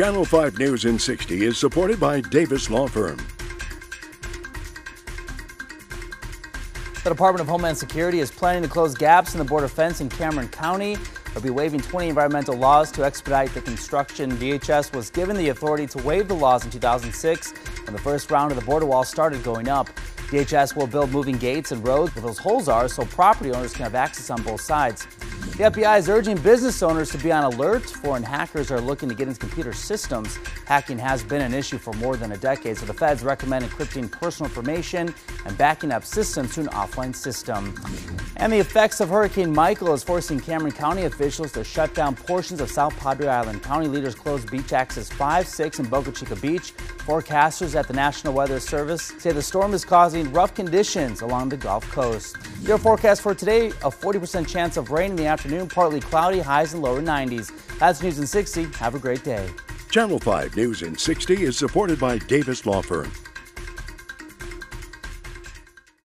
Channel 5 News in 60 is supported by Davis Law Firm. The Department of Homeland Security is planning to close gaps in the border fence in Cameron County. They'll be waiving 20 environmental laws to expedite the construction. DHS was given the authority to waive the laws in 2006 when the first round of the border wall started going up. DHS will build moving gates and roads where those holes are so property owners can have access on both sides. The FBI is urging business owners to be on alert. Foreign hackers are looking to get into computer systems. Hacking has been an issue for more than a decade, so the feds recommend encrypting personal information and backing up systems to an offline system. And the effects of Hurricane Michael is forcing Cameron County officials to shut down portions of South Padre Island. County leaders closed beach access 5, 6, and Boca Chica Beach. Forecasters at the National Weather Service say the storm is causing rough conditions along the Gulf Coast. Your forecast for today a 40% chance of rain in the afternoon, partly cloudy, highs in lower 90s. That's News in 60. Have a great day. Channel 5 News in 60 is supported by Davis Law Firm.